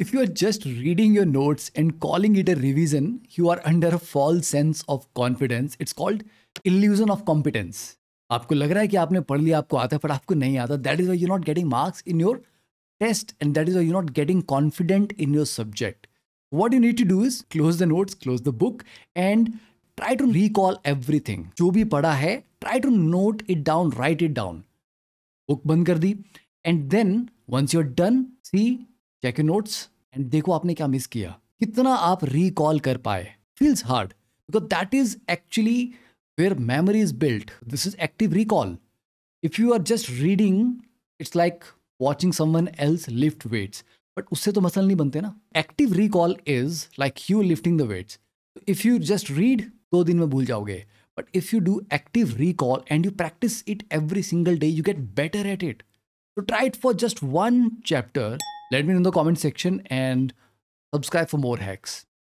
If you are just reading your notes and calling it a revision, you are under a false sense of confidence. It's called illusion of competence. आपको लग रहा है कि आपने पढ़ लिया आपको आता है पर आपको नहीं आता that is you not getting marks in your test and that is you not getting confident in your subject what you need to do is close the notes close the book and try to recall everything जो भी पढ़ा है try to note it down write it down book बंद कर दी and then once you're done see check your notes and देखो आपने क्या मिस किया? कितना आप रिकॉल कर पाए? Feels hard because that is actually where memory is built this is active recall if you are just reading it's like watching someone else lift weights but उससे तो मसल नहीं बनते ना। Active recall is like you lifting the weights if you just read दो दिन में भूल जाओगे। But if you do active recall and you practise it every single day you get better at it to try it for just one chapter Let me know in the comment section and subscribe for more hacks.